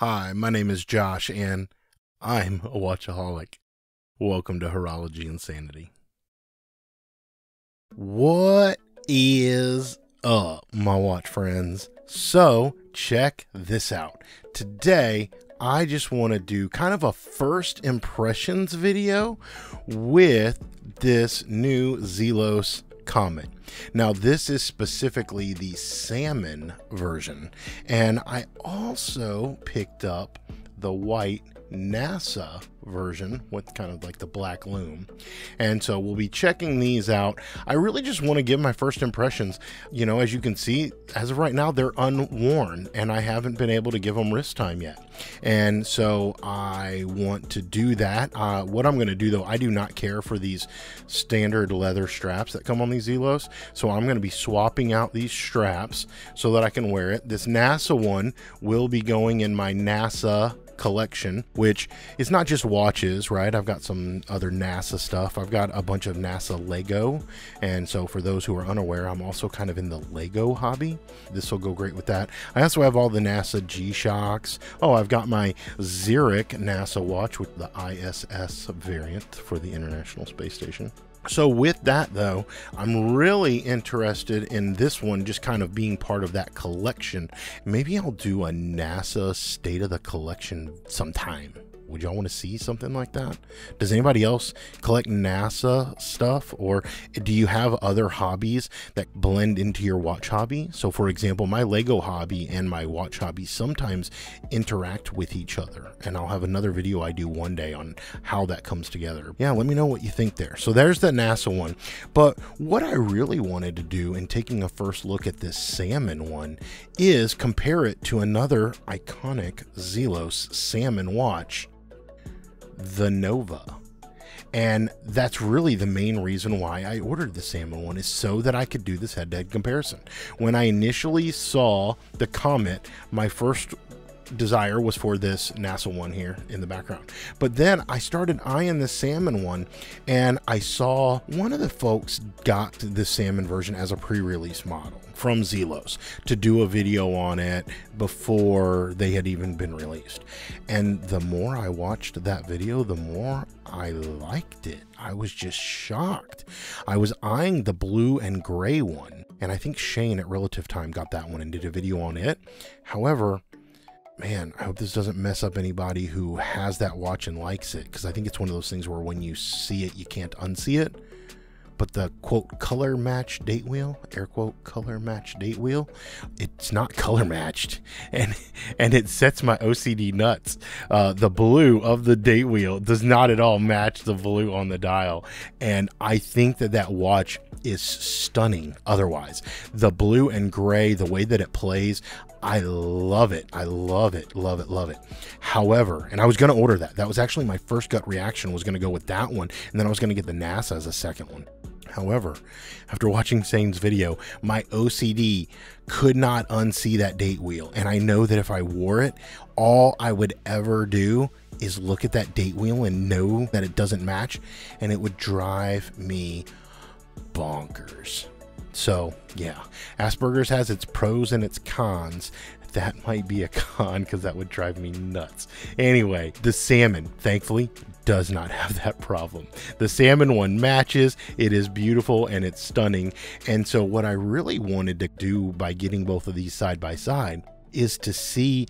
Hi, my name is Josh, and I'm a watchaholic. Welcome to Horology Insanity. What is up, my watch friends? So, check this out. Today, I just want to do kind of a first impressions video with this new Zelos Comet. Now, this is specifically the salmon version, and I also picked up the white NASA version with kind of like the black loom. And so we'll be checking these out. I really just want to give my first impressions. You know, as you can see, as of right now, they're unworn and I haven't been able to give them wrist time yet. And so I want to do that. Uh, what I'm going to do though, I do not care for these standard leather straps that come on these Zelos. So I'm going to be swapping out these straps so that I can wear it. This NASA one will be going in my NASA collection, which is not just watches, right? I've got some other NASA stuff. I've got a bunch of NASA Lego. And so, for those who are unaware, I'm also kind of in the Lego hobby. This will go great with that. I also have all the NASA G Shocks. Oh, I've got my Xeric NASA watch with the ISS variant for the International Space Station. So, with that though, I'm really interested in this one just kind of being part of that collection. Maybe I'll do a NASA state of the collection sometime. Would y'all want to see something like that? Does anybody else collect NASA stuff? Or do you have other hobbies that blend into your watch hobby? So, for example, my Lego hobby and my watch hobby sometimes interact with each other. And I'll have another video I do one day on how that comes together. Yeah, let me know what you think there. So, there's the NASA one. But what I really wanted to do in taking a first look at this salmon one is compare it to another iconic Zelos salmon watch the Nova. And that's really the main reason why I ordered the salmon one is so that I could do this head-to-head comparison. When I initially saw the Comet, my first desire was for this NASA one here in the background. But then I started eyeing the salmon one and I saw one of the folks got the salmon version as a pre-release model from Zelos to do a video on it before they had even been released. And the more I watched that video, the more I liked it. I was just shocked. I was eyeing the blue and gray one, and I think Shane at Relative Time got that one and did a video on it. However, man, I hope this doesn't mess up anybody who has that watch and likes it because I think it's one of those things where when you see it, you can't unsee it. But the quote color match date wheel, air quote color match date wheel, it's not color matched, and and it sets my OCD nuts. Uh, the blue of the date wheel does not at all match the blue on the dial, and I think that that watch is stunning. Otherwise, the blue and gray, the way that it plays, I love it. I love it. Love it. Love it. However, and I was going to order that. That was actually my first gut reaction was going to go with that one. And then I was going to get the NASA as a second one. However, after watching Sane's video, my OCD could not unsee that date wheel. And I know that if I wore it, all I would ever do is look at that date wheel and know that it doesn't match. And it would drive me bonkers. So, yeah, Asperger's has its pros and its cons. That might be a con because that would drive me nuts. Anyway, the salmon, thankfully, does not have that problem. The salmon one matches, it is beautiful and it's stunning. And so, what I really wanted to do by getting both of these side by side is to see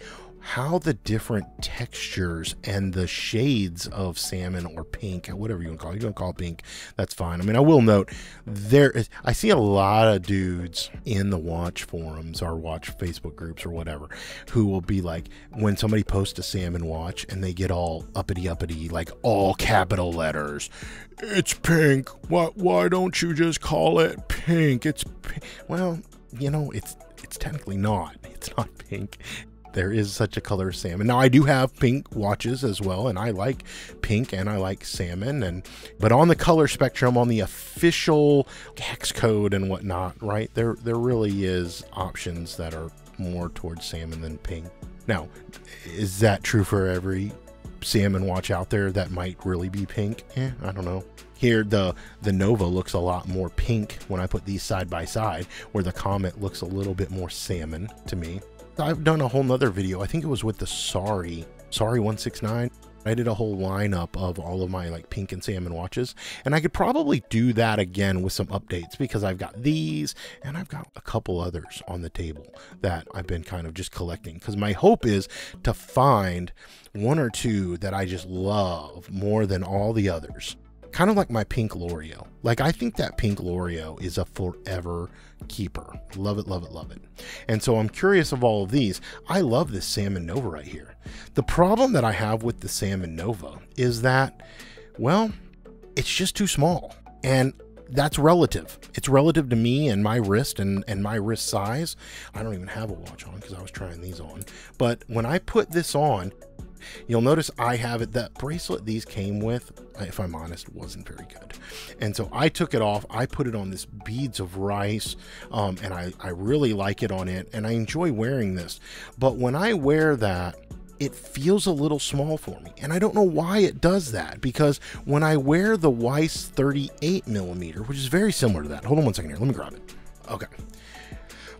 how the different textures and the shades of salmon or pink, whatever you want to call it, you to call it pink, that's fine. I mean, I will note there is, I see a lot of dudes in the watch forums or watch Facebook groups or whatever who will be like, when somebody posts a salmon watch and they get all uppity uppity, like all capital letters, it's pink. Why, why don't you just call it pink? It's pink. Well, you know, it's it's technically not. It's not pink there is such a color salmon. Now I do have pink watches as well, and I like pink and I like salmon. And but on the color spectrum, on the official hex code and whatnot, right there there really is options that are more towards salmon than pink. Now, is that true for every salmon watch out there that might really be pink? Eh, I don't know. Here, the the Nova looks a lot more pink when I put these side by side, where the Comet looks a little bit more salmon to me. I've done a whole nother video. I think it was with the Sorry, Sorry 169. I did a whole lineup of all of my like pink and salmon watches, and I could probably do that again with some updates because I've got these and I've got a couple others on the table that I've been kind of just collecting. Because my hope is to find one or two that I just love more than all the others kind of like my pink Loreo. Like I think that pink Loreo is a forever keeper. Love it, love it, love it. And so I'm curious of all of these. I love this Salmon Nova right here. The problem that I have with the Salmon Nova is that, well, it's just too small. And that's relative. It's relative to me and my wrist and, and my wrist size. I don't even have a watch on because I was trying these on. But when I put this on, You'll notice I have it. That bracelet these came with, if I'm honest, wasn't very good. And so I took it off. I put it on this beads of rice, um, and I, I really like it on it, and I enjoy wearing this. But when I wear that, it feels a little small for me. And I don't know why it does that because when I wear the Weiss 38 millimeter, which is very similar to that, hold on one second here, let me grab it. Okay.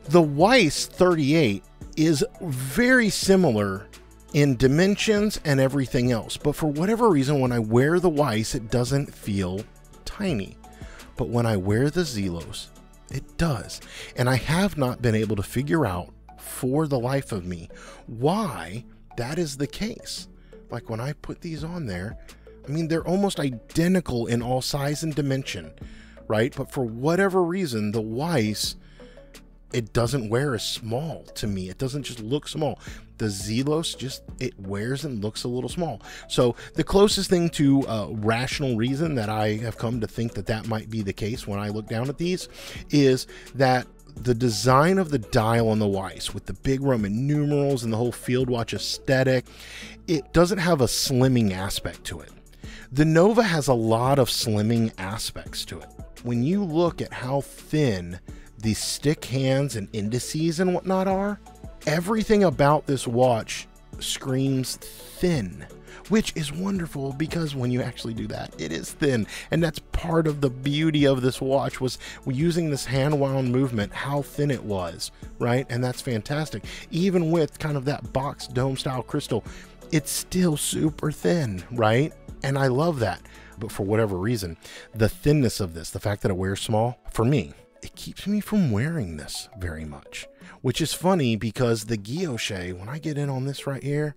The Weiss 38 is very similar in dimensions and everything else. But for whatever reason, when I wear the Weiss, it doesn't feel tiny. But when I wear the Zelos, it does. And I have not been able to figure out for the life of me why that is the case. Like when I put these on there, I mean, they're almost identical in all size and dimension, right? But for whatever reason, the Weiss it doesn't wear as small to me. It doesn't just look small. The Zelos just it wears and looks a little small. So the closest thing to a rational reason that I have come to think that that might be the case when I look down at these is that the design of the dial on the Weiss with the big Roman numerals and the whole field watch aesthetic, it doesn't have a slimming aspect to it. The Nova has a lot of slimming aspects to it. When you look at how thin the stick hands and indices and whatnot are, everything about this watch screams thin, which is wonderful because when you actually do that, it is thin. And that's part of the beauty of this watch was using this hand wound movement, how thin it was, right? And that's fantastic. Even with kind of that box dome style crystal, it's still super thin, right? And I love that. But for whatever reason, the thinness of this, the fact that it wears small, for me, it keeps me from wearing this very much. Which is funny because the guilloche, when I get in on this right here,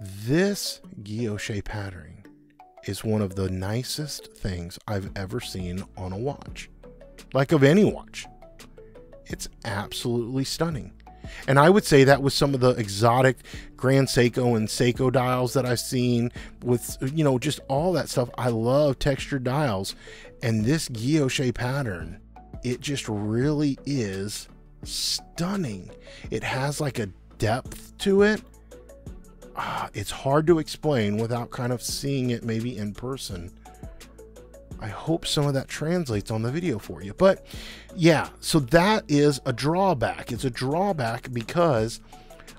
this guilloche patterning is one of the nicest things I've ever seen on a watch. Like of any watch. It's absolutely stunning. And I would say that was some of the exotic Grand Seiko and Seiko dials that I've seen with, you know, just all that stuff. I love textured dials. And this guilloche pattern it just really is stunning. It has like a depth to it. Uh, it's hard to explain without kind of seeing it maybe in person. I hope some of that translates on the video for you. But yeah, so that is a drawback. It's a drawback because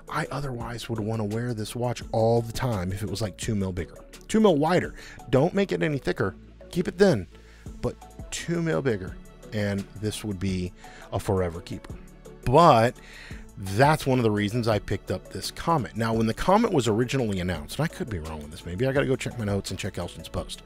I otherwise would want to wear this watch all the time if it was like two mil bigger, two mil wider. Don't make it any thicker, keep it thin, but two mil bigger and this would be a forever keeper. But that's one of the reasons I picked up this Comet. Now, when the Comet was originally announced, and I could be wrong with this, maybe I got to go check my notes and check Elshan's post.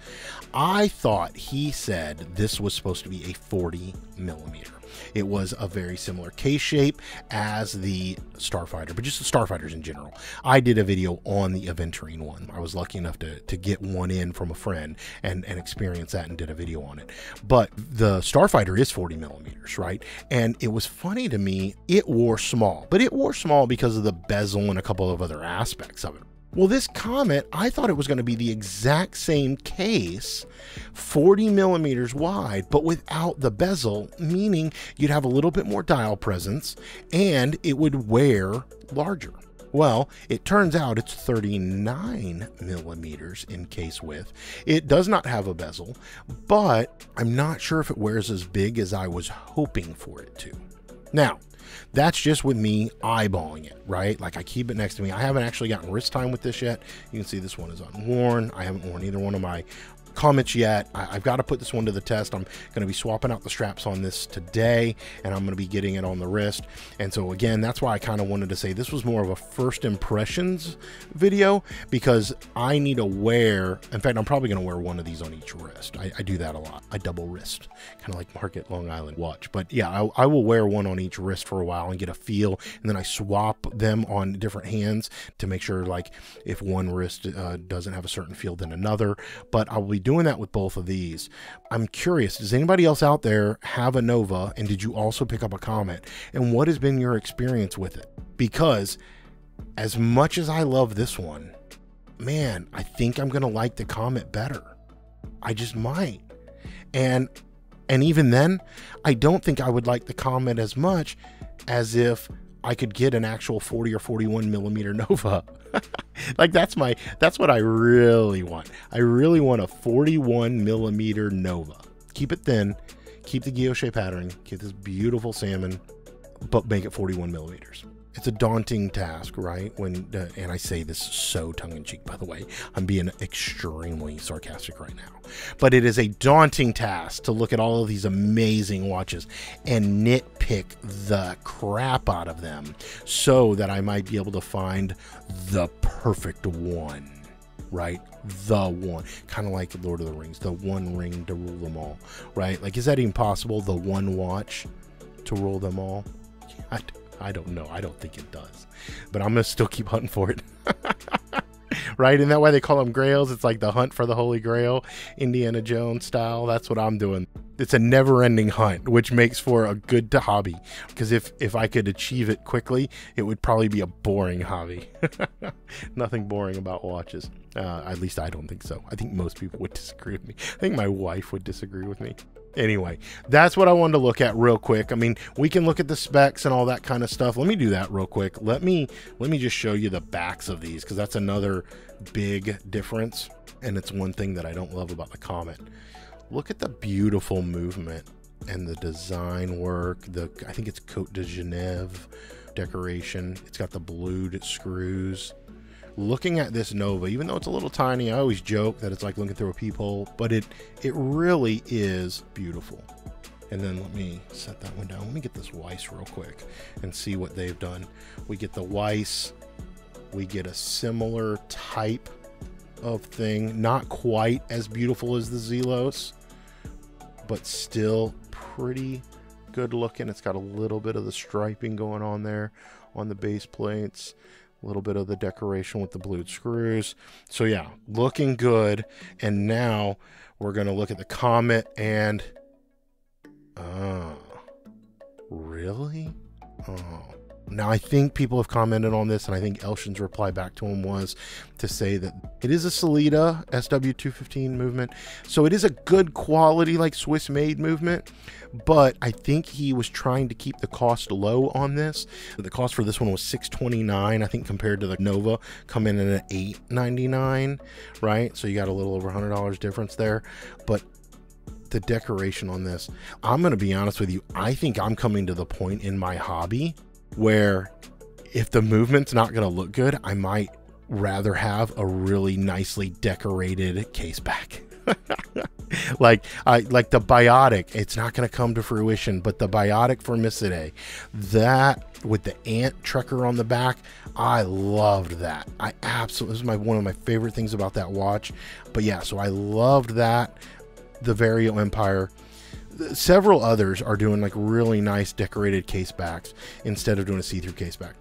I thought he said this was supposed to be a 40 millimeter. It was a very similar case shape as the Starfighter, but just the Starfighters in general. I did a video on the Aventurine one. I was lucky enough to, to get one in from a friend and, and experience that and did a video on it. But the Starfighter is 40 millimeters, right? And it was funny to me, it wore small, but it wore small because of the bezel and a couple of other aspects of it. Well, this Comet, I thought it was going to be the exact same case, 40 millimeters wide, but without the bezel, meaning you'd have a little bit more dial presence and it would wear larger. Well, it turns out it's 39 millimeters in case width. It does not have a bezel, but I'm not sure if it wears as big as I was hoping for it to. Now, that's just with me eyeballing it, right? Like I keep it next to me. I haven't actually gotten wrist time with this yet. You can see this one is unworn. I haven't worn either one of my Comets yet. I, have got to put this one to the test. I'm going to be swapping out the straps on this today, and I'm going to be getting it on the wrist. And so again, that's why I kind of wanted to say this was more of a first impressions video because I need to wear. In fact, I'm probably going to wear one of these on each wrist. I, I do that a lot. I double wrist, kind of like Marc at Long Island watch. But yeah, I, I will wear one on each wrist for a while and get a feel, and then I swap them on different hands to make sure like if one wrist uh, doesn't have a certain feel than another. But I will be doing that with both of these. I'm curious, does anybody else out there have a Nova and did you also pick up a Comet? And what has been your experience with it? Because as much as I love this one, man, I think I'm going to like the Comet better. I just might. And and even then, I don't think I would like the Comet as much as if I could get an actual 40 or 41 millimeter Nova. like that's my that's what I really want. I really want a 41 millimeter Nova. Keep it thin, keep the guilloche pattern, get this beautiful salmon, but make it 41 millimeters it's a daunting task, right? When uh, and I say this so tongue in cheek, by the way, I'm being extremely sarcastic right now, but it is a daunting task to look at all of these amazing watches and nitpick the crap out of them, so that I might be able to find the perfect one. Right, the one, kind of like Lord of the Rings, the one ring to rule them all. Right, like is that even possible? The one watch to rule them all? I, I don't know. I don't think it does. But I'm going to still keep hunting for it. right? And that why they call them grails? It's like the hunt for the Holy Grail, Indiana Jones style. That's what I'm doing. It's a never-ending hunt, which makes for a good hobby. Because if if I could achieve it quickly, it would probably be a boring hobby. Nothing boring about watches. Uh, at least I don't think so. I think most people would disagree with me. I think my wife would disagree with me. Anyway, that's what I wanted to look at real quick. I mean, we can look at the specs and all that kind of stuff. Let me do that real quick. Let me let me just show you the backs of these because that's another big difference, and it's one thing that I don't love about the Comet. Look at the beautiful movement and the design work. The I think it's Cote de Genève decoration. It's got the blued screws looking at this Nova, even though it's a little tiny, I always joke that it's like looking through a peephole, but it it really is beautiful. And then let me set that one down. Let me get this Weiss real quick and see what they've done. We get the Weiss, we get a similar type of thing, not quite as beautiful as the Zelos, but still pretty good looking. It's got a little bit of the striping going on there on the base plates a little bit of the decoration with the blued screws. So yeah, looking good. And now we're going to look at the Comet and... Oh, really? Oh. Now, I think people have commented on this, and I think Elshan's reply back to him was to say that it is a Sellita SW215 movement. So it is a good quality, like Swiss made movement, but I think he was trying to keep the cost low on this. The cost for this one was 629 I think, compared to the Nova, coming in at 899 right? So you got a little over $100 difference there. But the decoration on this, I'm going to be honest with you, I think I'm coming to the point in my hobby where if the movement's not going to look good, I might rather have a really nicely decorated case back. like I like the biotic, it's not going to come to fruition, but the biotic for Formicidae, that with the ant trekker on the back, I loved that. I absolutely this is my one of my favorite things about that watch. But yeah, so I loved that. The Vario Empire several others are doing like really nice decorated case backs instead of doing a see-through case back.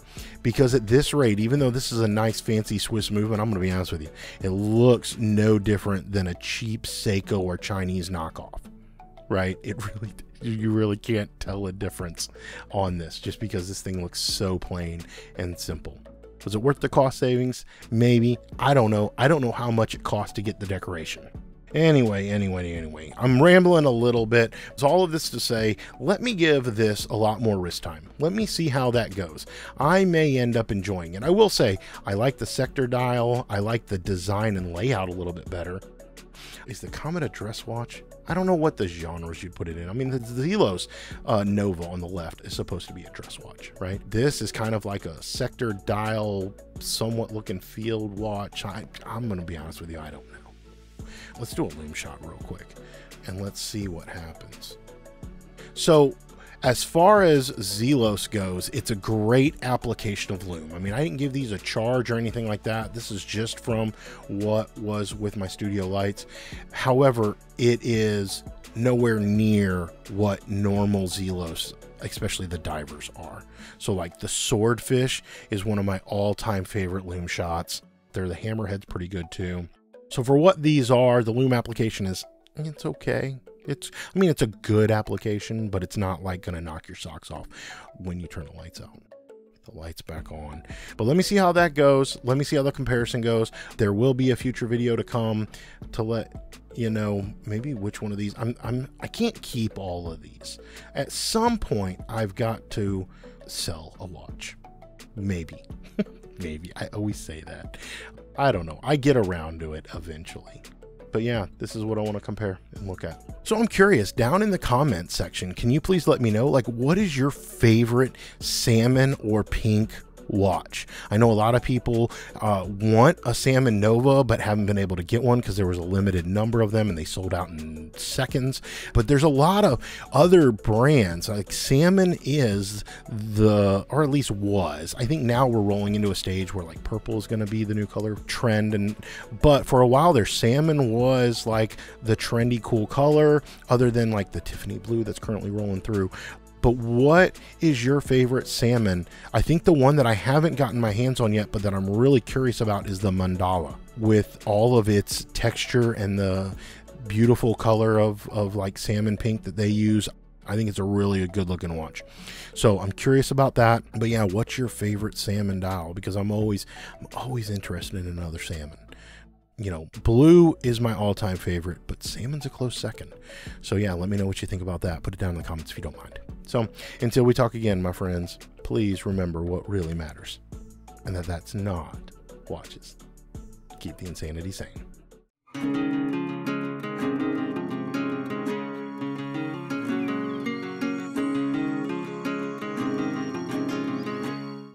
Because at this rate even though this is a nice fancy swiss movement i'm going to be honest with you it looks no different than a cheap seiko or chinese knockoff right? It really you really can't tell a difference on this just because this thing looks so plain and simple. Was it worth the cost savings? Maybe. I don't know. I don't know how much it cost to get the decoration Anyway, anyway, anyway, I'm rambling a little bit. So, all of this to say, let me give this a lot more wrist time. Let me see how that goes. I may end up enjoying it. I will say, I like the sector dial, I like the design and layout a little bit better. Is the Comet a dress watch? I don't know what the genres you'd put it in. I mean, the Zelos uh, Nova on the left is supposed to be a dress watch, right? This is kind of like a sector dial, somewhat looking field watch. I, I'm going to be honest with you, I don't. Let's do a loom shot real quick and let's see what happens. So as far as Zelos goes, it's a great application of Loom. I mean, I didn't give these a charge or anything like that. This is just from what was with my studio lights. However, it is nowhere near what normal Zelos, especially the divers, are. So, like the Swordfish is one of my all time favorite Loom shots. They're the Hammerhead's pretty good too. So, for what these are, the Loom application is it's okay. It's, I mean, it's a good application, but it's not like going to knock your socks off when you turn the lights out. The lights back on. But let me see how that goes. Let me see how the comparison goes. There will be a future video to come to let you know maybe which one of these. I'm, I'm, I can't keep all of these. At some point, I've got to sell a watch. Maybe. maybe. I always say that. I don't know. I get around to it eventually. But yeah, this is what I want to compare and look at. So I'm curious, down in the comments section, can you please let me know, like, what is your favorite salmon or pink watch. I know a lot of people uh, want a Salmon Nova, but haven't been able to get one because there was a limited number of them and they sold out in seconds. But there's a lot of other brands. Like Salmon is the, or at least was. I think now we're rolling into a stage where like purple is going to be the new color trend. And but for a while there, Salmon was like the trendy cool color, other than like the Tiffany blue that's currently rolling through. But what is your favorite salmon? I think the one that I haven't gotten my hands on yet, but that I'm really curious about is the mandala with all of its texture and the beautiful color of, of like salmon pink that they use. I think it's a really a good looking watch. So I'm curious about that. But yeah, what's your favorite salmon dial? Because I'm always I'm always interested in another salmon you know, blue is my all time favorite, but salmon's a close second. So, yeah, let me know what you think about that. Put it down in the comments if you don't mind. So, until we talk again, my friends, please remember what really matters and that that's not watches. Keep the insanity sane.